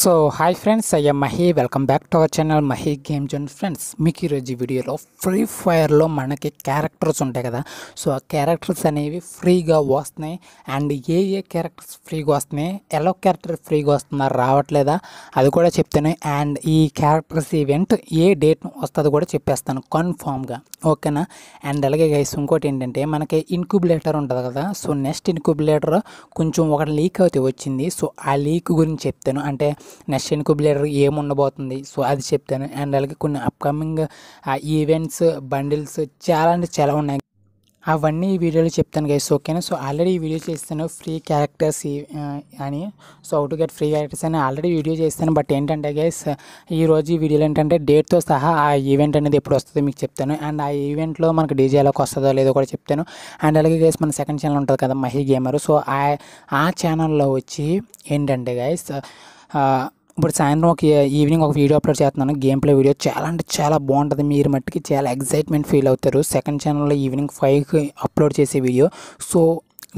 So hi friends అయ్యా Mahi welcome back to our channel Mahi game zone friends మీకు ఈరోజు వీడియోలో free ఫైర్లో మనకి క్యారెక్టర్స్ ఉంటాయి కదా. సో ఆ క్యారెక్టర్స్ అనేవి ఫ్రీగా వస్తున్నాయి. అండ్ ఏ ఏ క్యారెక్టర్స్ ఫ్రీగా వస్తున్నాయి? ఎలా క్యారెక్టర్ ఫ్రీగా వస్తుందా? రావట్లేదా? అది కూడా చెప్తాను. అండ్ ఈ క్యారెక్టర్స్ ఈవెంట్ ఏ డేట్ వస్తుందో కూడా చెప్పేస్తాను కన్ఫామ్గా ఓకేనా అండ్ అలాగే గైస్ ఇంకోటి ఏంటంటే మనకి ఇన్క్యుబులేటర్ ఉంటుంది కదా. సో నెక్స్ట్ ఇన్క్యుబులేటర్ కొంచెం ఒకటి లీక్ అయితే వచ్చింది. సో ఆ లీక్ గురించి చెప్తాను. అంటే నెక్స్ట్ ఇన్క్యుబులేటర్ ఏముండబోతుంది? సో అది చెప్తాను. అండ్ అలాగే కొన్ని అప్కమింగ్ ఈవెంట్స్ బండిల్స్ చాలా అంటే చాలా ఉన్నాయి. అవన్నీ ఈ వీడియోలో చెప్తాను గైస్ ఓకేనా సో ఆల్రెడీ ఈ వీడియో చేస్తాను ఫ్రీ క్యారెక్టర్స్ అని. So out get free characters అని ఆల్రెడీ వీడియో చేస్తాను. బట్ ఏంటంటే గైస్ ఈ రోజు ఈ వీడియోలో ఏంటంటే డేట్తో సహా ఆ ఈవెంట్ అనేది ఎప్పుడు వస్తుందో మీకు చెప్తాను. అండ్ ఆ ఈవెంట్లో మనకు డీజే ఎలాగ వస్తుందో లేదో కూడా చెప్తాను. అండ్ అలాగే గైస్ మన సెకండ్ ఛానల్ ఉంటుంది కదా మహి గేమర్ సో ఆ ఆ ఛానల్లో వచ్చి ఏంటంటే గైస్ ఇప్పుడు సాయంత్రం ఒక ఈవినింగ్ ఒక వీడియో అప్లోడ్ చేస్తున్నాను. గేమ్ ప్లే వీడియో చాలా అంటే చాలా బాగుంటుంది. మీరు మట్టుకి చాలా ఎగ్జైట్మెంట్ ఫీల్ అవుతారు. సెకండ్ ఛానల్లో ఈవినింగ్ ఫైవ్కి అప్లోడ్ చేసే వీడియో సో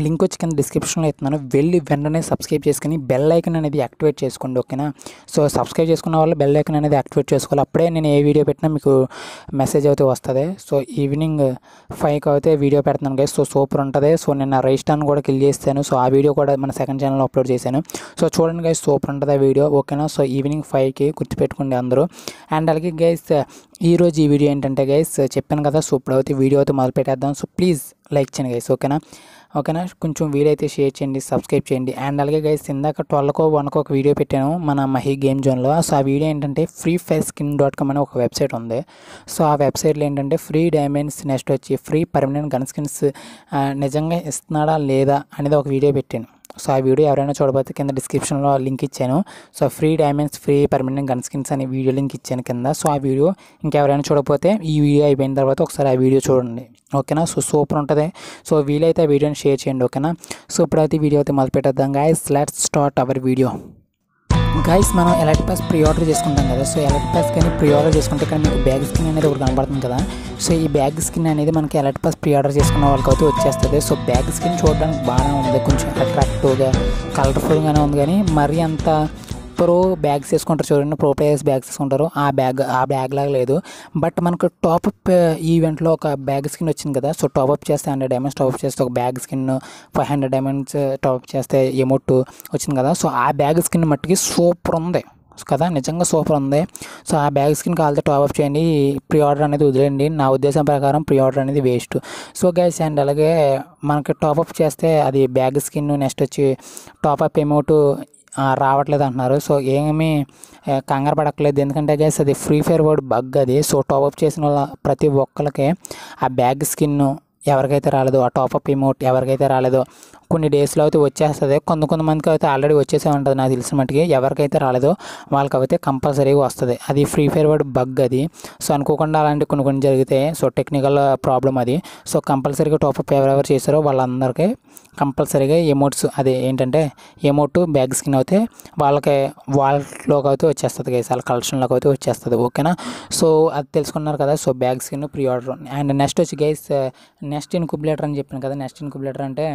లింక్ వచ్చి కింద డిస్క్రిప్షన్లో ఇస్తున్నాను. వెళ్ళి వెంటనే సబ్స్క్రైబ్ చేసుకుని బెల్ ఐకన్ అనేది యాక్టివేట్ చేసుకోండి ఓకేనా? సో సబ్స్క్రైబ్ చేసుకున్న వాళ్ళు బెల్ ఐకన్ అనేది యాక్టివేట్ చేసుకోవాలి. అప్పుడే నేను ఏ వీడియో పెట్టినా మీకు మెసేజ్ అయితే వస్తుంది. సో ఈవినింగ్ ఫైవ్కి అయితే వీడియో పెడుతున్నాను గైస్ సో సూపర్ ఉంటుంది. సో నేను రైస్టాన్ కూడా కిల్ చేస్తాను. సో ఆ వీడియో కూడా మన సెకండ్ ఛానల్లో అప్లోడ్ చేశాను. సో చూడండి గైస్ సూపర్ ఉంటుంది ఆ వీడియో ఓకేనా? సో ఈవినింగ్ ఫైవ్కి గుర్తుపెట్టుకోండి అందరూ. అండ్ అలాగే గైస్ ఈరోజు ఈ వీడియో ఏంటంటే గైస్ చెప్పాను కదా సో అవుతుంది వీడియో అయితే మొదలు పెట్టేద్దాం సో ప్లీజ్ లైక్ చేయండి గైస్ ఓకేనా ఓకేనా కొంచెం వీడియో అయితే షేర్ చేయండి సబ్స్క్రైబ్ చేయండి. అండ్ అలాగే గైస్ ఇందాక ట్వెల్వ్కో వన్కో ఒక వీడియో పెట్టాను మన మహి గేమ్ జోన్లో సో ఆ వీడియో ఏంటంటే free fire skin dot com అనే ఒక వెబ్సైట్ ఉంది. సో ఆ వెబ్సైట్లో ఏంటంటే ఫ్రీ డైమండ్స్ నెక్స్ట్ వచ్చి ఫ్రీ పర్మనెంట్ గన్ స్కిన్స్ నిజంగా ఇస్తున్నాడా లేదా అనేది ఒక వీడియో పెట్టాను. సో ఆ వీడియో ఎవరైనా చూడబోతే కింద డిస్క్రిప్షన్లో లింక్ ఇచ్చాను. So free diamonds free permanent gun skins అనే వీడియో లింక్ ఇచ్చాను కింద. సో ఆ వీడియో ఇంకెవరైనా చూడకపోతే ఈ వీడియో అయిపోయిన తర్వాత ఒకసారి ఆ వీడియో చూడండి. ఓకేనా? సో సూపర్ ఉంటుంది. సో వీలైతే ఆ వీడియోని షేర్ చేయండి ఓకేనా? సో ఇప్పుడైతే వీడియో అయితే మొదలు పెట్టేద్దాం guys let's start our video guys మనం ఎలక్ట్ పాస్ ప్రీ ఆర్డర్ చేసుకుంటాం కదా. సో ఎలక్ట్ పాస్ కానీ ప్రీ ఆర్డర్ చేసుకుంటే ఇక్కడ మీకు బ్యాగ్ స్కిన్ అనేది ఒకటి కనబడుతుంది కదా. సో ఈ బ్యాగ్ స్కిన్ అనేది మనకి ఎలక్ట్ పాస్ ప్రీ ఆర్డర్ చేసుకున్న వాళ్ళకి అయితే వచ్చేస్తుంది. సో బ్యాగ్ స్కిన్ చూడడానికి బాగానే ఉంది. కొంచెం అట్రాక్టివ్గా కలర్ఫుల్గానే ఉంది కానీ మరీ అంత ప్రో బ్యాగ్స్ వేసుకుంటారు చూడండి ప్రో ప్లేయర్స్ బ్యాగ్స్ వేసుకుంటారు. ఆ బ్యాగ్ ఆ బ్యాగ్ లాగా లేదు. బట్ మనకు టాప్అప్ ఈవెంట్లో ఒక బ్యాగ్ స్కిన్ వచ్చింది కదా. సో టాప్అప్ చేస్తే హండ్రెడ్ డైమండ్స్ టాప్అప్ చేస్తే ఒక bag skin five hundred diamonds top up చేస్తే ఎమౌట్ వచ్చింది కదా. సో ఆ బ్యాగ్ స్కిన్ మట్టుకి సూపర్ ఉంది. కదా నిజంగా సూపర్ ఉంది. సో ఆ బ్యాగ్ స్కిన్ కావాలంటే టాప్అప్ చేయండి. ప్రీ ఆర్డర్ అనేది వదిలేయండి. నా ఉద్దేశం ప్రకారం ప్రీ ఆర్డర్ అనేది వేస్ట్. సో గైస్ అండ్ అలాగే మనకి టాప్ అప్ చేస్తే అది బ్యాగ్ స్కిన్ నెక్స్ట్ వచ్చి టాప్ అప్ అమౌంట్ రావట్లేదు అంటున్నారు సో ఏమీ కంగారు పడక్కలేదు ఎందుకంటే గైస్ అది ఫ్రీ ఫైర్ వర్డ్ బగ్ అది. సో టాప్అప్ చేసిన వాళ్ళ ప్రతి ఒక్కరికి ఆ బ్యాగ్ స్కిన్ ఎవరికైతే రాలేదో ఆ టాపప్ ఎమౌంట్ ఎవరికైతే రాలేదో కొన్ని డేస్లో అయితే వచ్చేస్తుంది. కొంత కొంతమందికి అయితే ఆల్రెడీ వచ్చేసే ఉంటుంది. నాకు తెలిసిన మట్టుకి ఎవరికైతే రాలేదో వాళ్ళకి అయితే కంపల్సరీగా వస్తుంది. అది ఫ్రీ ఫైర్ వర్డ్ బగ్ అది. సో అనుకోకుండా అలాంటి కొన్ని కొన్ని జరిగితే సో టెక్నికల్ ప్రాబ్లం అది. సో కంపల్సరీగా టాప్అప్ ఎవరెవరు చేశారో వాళ్ళందరికీ కంపల్సరీగా ఎమోట్స్ అదే ఏంటంటే ఎమోట్ బ్యాగ్ స్కిన్ అయితే వాళ్ళకి వాళ్ళలోకి అయితే వచ్చేస్తుంది గైస్ వాళ్ళ కలెక్షన్లోకి అయితే వచ్చేస్తుంది. ఓకేనా సో అది తెలుసుకున్నారు కదా? So bag skin pre order and next వచ్చి గైస్ నెక్స్ట్ ఇన్క్యుబులేటర్ అని చెప్పాను కదా నెక్స్ట్ ఇన్క్యుబులేటర్ అంటే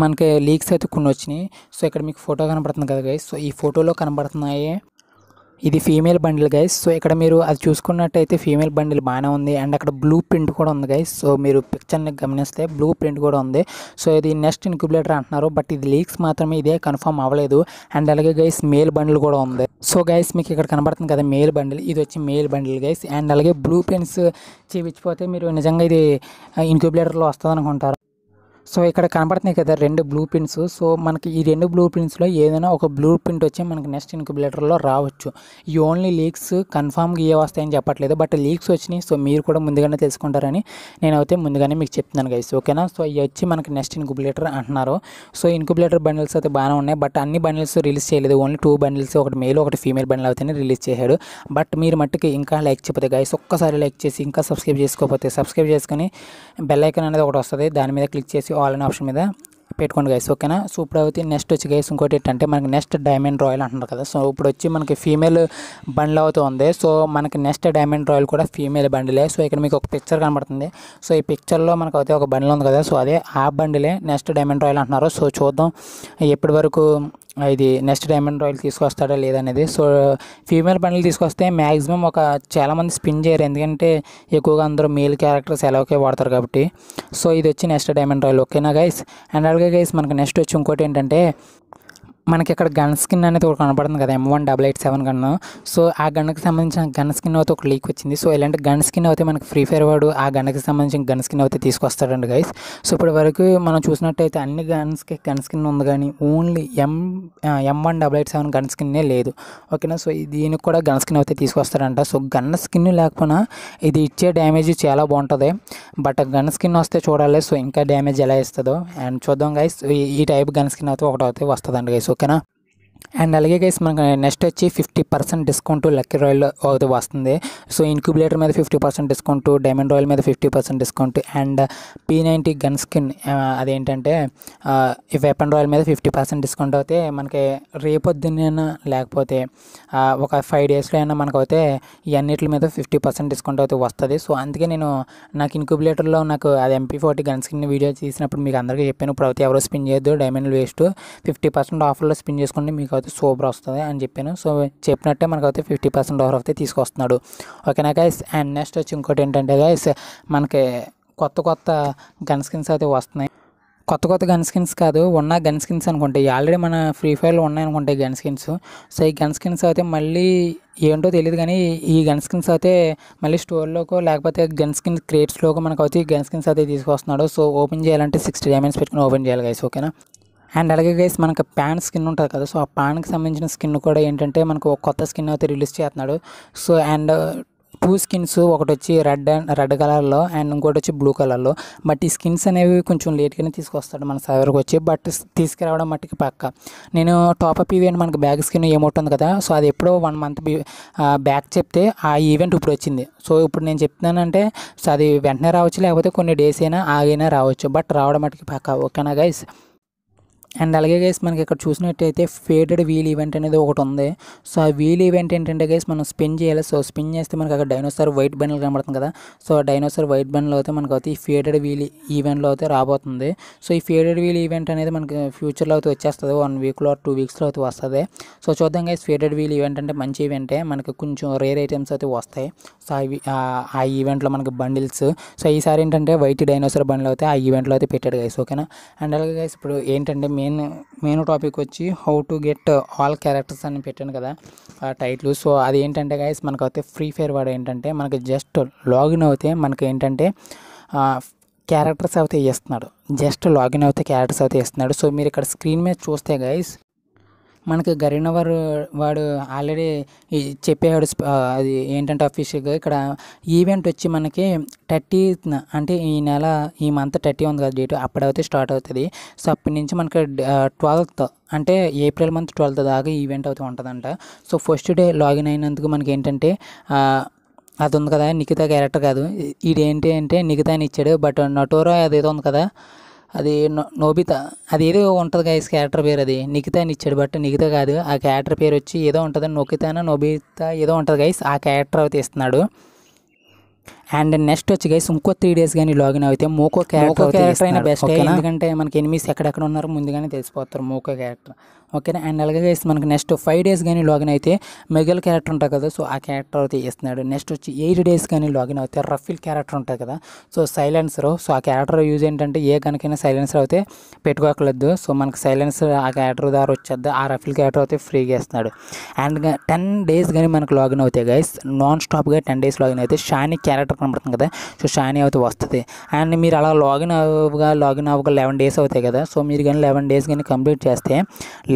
మనకి లీక్స్ అయితే కొన్ని వచ్చినాయి. సో ఇక్కడ మీకు ఫోటో కనబడుతుంది కదా గైస్ సో ఈ ఫోటోలో కనబడుతున్నాయి ఇది ఫీమేల్ బండిల్ గైస్ సో ఇక్కడ మీరు అది చూసుకున్నట్టయితే ఫీమేల్ బండిల్ బాగానే ఉంది. అండ్ అక్కడ బ్లూ ప్రింట్ కూడా ఉంది గైస్ సో మీరు పిక్చర్ని గమనిస్తే బ్లూ ప్రింట్ కూడా ఉంది. సో ఇది నెక్స్ట్ ఇన్క్యుబులేటర్ అంటున్నారు. బట్ ఇది లీక్స్ మాత్రమే ఇదే కన్ఫర్మ్ అవ్వలేదు. అండ్ అలాగే గైస్ మేల్ బండిల్ కూడా ఉంది. సో గైస్ మీకు ఇక్కడ కనబడుతుంది కదా మేల్ బండిల్ ఇది వచ్చి మేల్ బండిల్ గైస్ అండ్ అలాగే బ్లూ ప్రింట్స్ చేయించిపోతే మీరు నిజంగా ఇది uh, ఇన్క్యుబులేటర్లో వస్తుంది అనుకుంటారు సో ఇక్కడ కనబడుతున్నాయి కదా రెండు బ్లూ ప్రింట్స్ సో మనకి ఈ రెండు బ్లూ ప్రింట్స్లో ఏదైనా ఒక బ్లూ ప్రింట్ వచ్చి మనకి నెక్స్ట్ ఇన్క్యుబులేటర్లో రావచ్చు. ఈ ఓన్లీ లీక్స్ కన్ఫామ్గా ఏ వస్తాయని చెప్పట్లేదు. బట్ లీక్స్ వచ్చినాయి సో మీరు కూడా ముందుగానే తెలుసుకుంటారని నేనైతే ముందుగానే మీకు చెప్తున్నాను గైస్ ఓకేనా సో ఇవి వచ్చి మనకి నెక్స్ట్ ఇన్క్యుబులేటర్ అంటున్నారు. సో ఇన్క్యుబులేటర్ బండిల్స్ అయితే బాగానే ఉన్నాయి. బట్ అన్ని బండిల్స్ రిలీజ్ చేయలేదు. ఓన్లీ టూ బండిల్స్ ఒకటి మేల్ ఒకటి ఫీమేల్ బండిల్ అయితేనే రిలీజ్ చేశాడు. బట్ మీరు మట్టుకి ఇంకా లైక్ చెప్పితే గైస్ ఒక్కసారి లైక్ చేసి ఇంకా సబ్స్క్రైబ్ చేసుకోకపోతే సబ్స్క్రైబ్ చేసుకొని బెల్ అనేది ఒకటి వస్తుంది. దాని మీద క్లిక్ చేసి ఆల్ అనే ఆప్షన్ మీద పెట్టుకోండి గైస్ ఓకేనా? సో ఇప్పుడు అయితే నెక్స్ట్ వచ్చి గైస్ ఇంకోటి ఏంటంటే మనకి నెక్స్ట్ డైమండ్ రాయల్ అంటున్నారు కదా. సో ఇప్పుడు వచ్చి మనకి ఫీమేల్ బండిల్ అవుతూ ఉంది. సో మనకి నెక్స్ట్ డైమండ్ రాయల్ కూడా ఫీమేల్ బండిలే సో ఇక్కడ మీకు ఒక పిక్చర్ కనబడుతుంది. సో ఈ పిక్చర్లో మనకు అయితే ఒక బండిల్ ఉంది కదా. సో అదే ఆ బండిలే నెక్స్ట్ డైమండ్ రాయల్ అంటున్నారు. సో చూద్దాం ఎప్పటి వరకు ఇది నెక్స్ట్ డైమండ్ రాయల్ తీసుకొస్తాడా లేదనేది. సో ఫీమేల్ బండ్లు తీసుకొస్తే మ్యాక్సిమం ఒక చాలామంది స్పిన్ చేయరు. ఎందుకంటే ఎక్కువగా అందరూ మేల్ క్యారెక్టర్స్ ఎలాగే వాడతారు కాబట్టి. సో ఇది వచ్చి నెక్స్ట్ డైమండ్ రాయల్. ఓకేనా గైస్ అండ్ అలాగే గైస్ మనకి నెక్స్ట్ వచ్చి ఇంకోటి ఏంటంటే మనకి ఇక్కడ గన్ స్కిన్ అనేది ఒకటి కనపడుతుంది కదా M one double eight seven gun so ఆ గన్కి సంబంధించిన గన్ స్కిన్ అయితే ఒక లీక్ వచ్చింది సో ఇలాంటి గన్ స్కిన్ అయితే మనకి ఫ్రీ ఫైర్ వాడు ఆ గన్కి సంబంధించిన గన్ స్కిన్ అయితే తీసుకొస్తాడండి గైస్ సో ఇప్పటి వరకు మనం చూసినట్టయితే అన్ని గన్స్కి గన్ స్కిన్ ఉంది కానీ only M M one double eight seven gun స్కిన్నే లేదు ఓకేనా సో దీనికి కూడా గన్ స్కిన్ అయితే తీసుకొస్తాడంట సో గన్ స్కిన్ లేకపోయినా ఇది ఇచ్చే డ్యామేజ్ చాలా బాగుంటుంది బట్ గన్ స్కిన్ వస్తే చూడాలి సో ఇంకా డ్యామేజ్ ఎలా ఇస్తుందో అండ్ చూద్దాం గైస్ ఈ టైప్ గన్ స్కిన్ అయితే ఒకటి అయితే వస్తుందండి గైస్ ఓకేనా అండ్ అలాగే గైస్ మనకు నెక్స్ట్ వచ్చి fifty percent discount lucky royal ఒకటి వస్తుంది. సో ఇన్క్యుబులేటర్ మీద fifty percent discount diamond royal మీద fifty percent discount and P ninety gun skin అదేంటంటే ఈ వెపన్ రాయల్ మీద ఫిఫ్టీ పర్సెంట్ డిస్కౌంట్ అయితే మనకి రేపొద్దునైనా లేకపోతే ఒక ఫైవ్ డేస్లో అయినా మనకు అయితే ఈ అన్నిటి మీద ఫిఫ్టీ పర్సెంట్ డిస్కౌంట్ అయితే వస్తుంది. సో అందుకే నేను నాకు ఇన్క్యుబులేటర్లో నాకు అది MP forty gun skin video తీసినప్పుడు మీకు అందరికీ చెప్పాను. ఇప్పుడు అయితే ఎవరో స్పిన్ చేయొద్దు డైమండ్ వేస్ట్ ఫిఫ్టీ పర్సెంట్ ఆఫర్లో స్పిన్ చేసుకుంటే మీకు అయితే సూపర్ వస్తుంది అని చెప్పాను. సో చెప్పినట్టే మనకు అయితే ఫిఫ్టీ పర్సెంట్ ఆఫర్ అయితే తీసుకొస్తున్నాడు. ఓకేనా గైస్ అండ్ నెక్స్ట్ వచ్చి ఇంకోటి ఏంటంటే గైస్ మనకి కొత్త కొత్త గన్ స్కిన్స్ అయితే వస్తున్నాయి. కొత్త కొత్త గన్ స్కిన్స్ కాదు ఉన్న గన్ స్కిన్స్ అనుకుంటాయి ఆల్రెడీ మన ఫ్రీ ఫైర్లో ఉన్నాయి అనుకుంటాయి గన్ స్కిన్స్ సో ఈ గన్ స్కిన్స్ అయితే మళ్ళీ ఏంటో తెలియదు కానీ ఈ గన్ స్కిన్స్ అయితే మళ్ళీ స్టోర్లోకో లేకపోతే గన్ స్కిన్ క్రియేట్స్లోకో మనకు అయితే ఈ గన్ స్కిన్స్ అయితే తీసుకొస్తున్నాడు. సో ఓపెన్ చేయాలంటే సిక్స్టీ డైమండ్స్ పెట్టుకుని ఓపెన్ చేయాలి గైస్ ఓకేనా? అండ్ అలాగే గైస్ మనకు ప్యాన్ స్కిన్ ఉంటుంది కదా సో ఆ ప్యాన్కి సంబంధించిన స్కిన్ కూడా ఏంటంటే మనకు ఒక కొత్త స్కిన్ అయితే రిలీజ్ చేస్తున్నాడు. సో అండ్ టూ స్కిన్స్ ఒకటి వచ్చి రెడ్ అండ్ రెడ్ కలర్లో అండ్ ఇంకోటి వచ్చి బ్లూ కలర్లో బట్ ఈ స్కిన్స్ అనేవి కొంచెం లేట్గానే తీసుకొస్తాడు మన సర్వర్కి వచ్చి బట్ తీసుకురావడం మట్టికి పక్క. నేను టాప్అప్ ఈవెంట్ మనకి బ్యాగ్ స్కిన్ ఏమవుతుంది కదా సో అది ఎప్పుడో వన్ మంత్ బ్యాక్ చెప్తే ఆ ఈవెంట్ ఇప్పుడు వచ్చింది. సో ఇప్పుడు నేను చెప్తున్నానంటే సో అది వెంటనే రావచ్చు లేకపోతే కొన్ని డేస్ అయినా ఆగైనా రావచ్చు బట్ రావడం మట్టికి పక్క. ఓకేనా గైస్ అండ్ అలాగే గైస్ మనకి ఇక్కడ చూసినట్టయితే ఫేడెడ్ వీల్ ఈవెంట్ అనేది ఒకటి ఉంది. సో ఆ వీల్ ఈవెంట్ ఏంటంటే గైస్ మనం స్పిన్ చేయాలి. సో స్పిన్ చేస్తే మనకి అక్కడ డైనోసార్ వైట్ బండ్లు కనబడుతుంది కదా. సో ఆ డైనోసార్ వైట్ బండ్లో అయితే మనకు అయితే ఈ ఫేడెడ్ వీల్ ఈవెంట్లో అయితే రాబోతుంది. సో ఈ ఫేడెడ్ వీల్ ఈవెంట్ అనేది మనకి ఫ్యూచర్లో అయితే వచ్చేస్తుంది. వన్ వీక్లో టూ వీక్స్లో అయితే వస్తుంది. సో చూద్దాం గైస్ ఫేడెడ్ వీల్ ఈవెంట్ అంటే మంచి ఈవెంటే మనకి కొంచెం రేర్ ఐటమ్స్ అయితే వస్తాయి. సో అవి ఆ- ఆ ఈవెంట్లో మనకి బండిల్స్ సో ఈసారి ఏంటంటే వైట్ డైనోసార్ బండ్లు అయితే ఆ ఈవెంట్లో అయితే పెట్టాడు గైస్ ఓకేనా అండ్ అలాగే గైస్ ఇప్పుడు ఏంటంటే మెయిన్ మెయిన్ టాపిక్ వచ్చి how to get all characters అని పెట్టాను కదా ఆ టైటిల్. సో అది ఏంటంటే గాయస్ మనకు అయితే ఫ్రీ ఫైర్ వాడు ఏంటంటే మనకి జస్ట్ లాగిన్ అవుతే మనకి ఏంటంటే క్యారెక్టర్స్ అయితే ఇస్తున్నాడు జస్ట్ లాగిన్ అవుతే క్యారెక్టర్స్ అయితే ఇస్తున్నాడు సో మీరు ఇక్కడ స్క్రీన్ మీద చూస్తే గైస్ మనకి గరిన వారు వాడు ఆల్రెడీ చెప్పేవాడు చెప్పాడు అది ఏంటంటే అఫీషియల్గా ఇక్కడ ఈవెంట్ వచ్చి మనకి థర్టీ అంటే ఈ నెల ఈ మంత్ థర్టీ ఉంది కదా డేట్ అప్పుడైతే స్టార్ట్ అవుతుంది. సో అప్పటి నుంచి మనకి ట్వెల్త్ అంటే ఏప్రిల్ మంత్ ట్వెల్త్ దాకా ఈవెంట్ అవుతూ ఉంటుందంట. సో ఫస్ట్ డే లాగిన్ అయినందుకు మనకి ఏంటంటే అది ఉంది కదా నిఖిత క్యారెక్టర్ కాదు. ఇది ఏంటి అంటే నిఖితా అని ఇచ్చాడు బట్ నటోరా అదేదో ఉంది కదా అది నోబితా. అది ఏదో ఉంటుంది గైస్ క్యారెక్టర్ పేరు అది. నిఖితా అని ఇచ్చాడు బట్ నిఖితా కాదు. ఆ క్యారెక్టర్ పేరు వచ్చి ఏదో ఉంటుంది నొకితానా నోబితా ఏదో ఉంటుంది గైస్ ఆ క్యారెక్టర్ అయితే ఇస్తున్నాడు. అండ్ నెక్స్ట్ వచ్చి గైస్ ఇంకో త్రీ డేస్ కానీ లాగిన్ అయితే మోకో క్యారెక్టర్ క్యారెక్టర్ అయినా బెస్ట్ ఎందుకంటే మనకి ఎనిమిస్ ఎక్కడెక్కడ ఉన్నారో ముందుగానే తెలిసిపోతారు మోకో క్యారెక్టర్ ఓకేనా అండ్ అలాగే గైస్ మనకి నెక్స్ట్ ఫైవ్ డేస్ కానీ లాగిన్ అయితే మెగల్ క్యారెక్టర్ ఉంటుంది కదా సో ఆ క్యారెక్టర్ అయితే ఇస్తున్నాడు నెక్స్ట్ వచ్చి ఎయిట్ డేస్ కానీ లాగిన్ అయితే రఫిల్ క్యారెక్టర్ ఉంటుంది కదా సో సైలెన్సర్ సో ఆ క్యారెక్టర్ యూజ్ ఏంటంటే ఏ కనుకైనా సైలెన్సర్ అయితే పెట్టుకోకలేదు సో మనకి సైలెన్సర్ ఆ క్యారెక్టర్ ద్వారా వచ్చేద్ది. ఆ రఫిల్ క్యారెక్టర్ అయితే ఫ్రీగా ఇస్తున్నాడు అండ్ టెన్ డేస్ కానీ మనకు లాగిన్ అవుతాయి గైస్ నాన్ స్టాప్గా టెన్ డేస్ లాగిన్ అయితే షానీ క్యారెక్టర్ కనబడుతుంది కదా. సో షానీ అయితే వస్తుంది. అండ్ మీరు అలా లాగిన్ అవ్వగా లాగిన్ అవ్వగా లెవెన్ డేస్ అవుతాయి కదా. సో మీరు కానీ లెవెన్ డేస్ కానీ కంప్లీట్ చేస్తే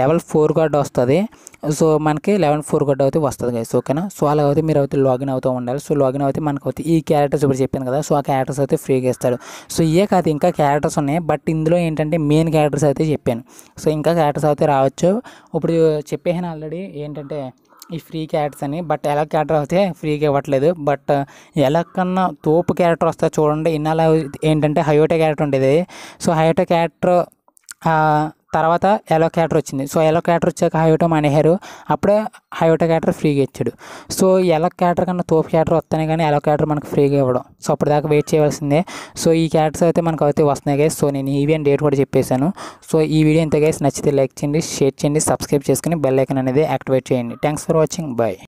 లెవెల్ ఫోర్ కార్డ్ వస్తుంది. సో మనకి లెవెన్ ఫోర్ గార్డ్ అయితే వస్తుంది గైస్ ఓకేనా సో అలా అయితే మీరు అయితే లాగిన్ అవుతూ ఉండాలి. సో లాగిన్ అయితే మనకు అయితే ఈ క్యారెక్టర్స్ ఇప్పుడు చెప్పాను కదా. సో ఆ క్యారెక్టర్స్ అయితే ఫ్రీగా ఇస్తాడు సో ఇవే కాదు ఇంకా క్యారెక్టర్స్ ఉన్నాయి. బట్ ఇందులో ఏంటంటే మెయిన్ క్యారెక్టర్స్ అయితే చెప్పాను. సో ఇంకా క్యారెక్టర్స్ అయితే రావచ్చు. ఇప్పుడు చెప్పేసాను ఆల్రెడీ ఏంటంటే ఈ ఫ్రీ క్యారెక్టర్స్ అని. బట్ ఎలా క్యారెక్టర్ అయితే ఫ్రీగా ఇవ్వట్లేదు. బట్ ఎలా కన్నా తోపు క్యారెక్టర్ వస్తే చూడండి. ఇన్నాళ్ళ ఏంటంటే హయోటా క్యారెక్టర్ ఉండేది. సో హయోటా క్యారెక్టర్ తర్వాత ఎలో క్యాటర్ వచ్చింది. సో ఎలో క్యాటర్ వచ్చాక హైవటో మానేశారు. అప్పుడే హైవటో క్యాటర్ ఫ్రీగా ఇచ్చాడు. సో ఎలో క్యాటర్ కన్నా తోపు క్యాటర్ వస్తానే కానీ ఎలో క్యాటర్ మనకు ఫ్రీగా ఇవ్వడం. సో అప్పటిదాకా వెయిట్ చేయవలసిందే. సో ఈ క్యాటర్స్ అయితే మనకు అయితే వస్తున్నాయి గైస్ సో నేను ఈవీ డేట్ కూడా చెప్పేశాను. సో ఈ వీడియో ఇంత గైస్ నచ్చితే లైక్ చేయండి షేర్ చేయండి సబ్స్క్రైబ్ చేసుకుని బెల్ ఐకన్ అనేది యాక్టివేట్ చేయండి. Thanks for watching bye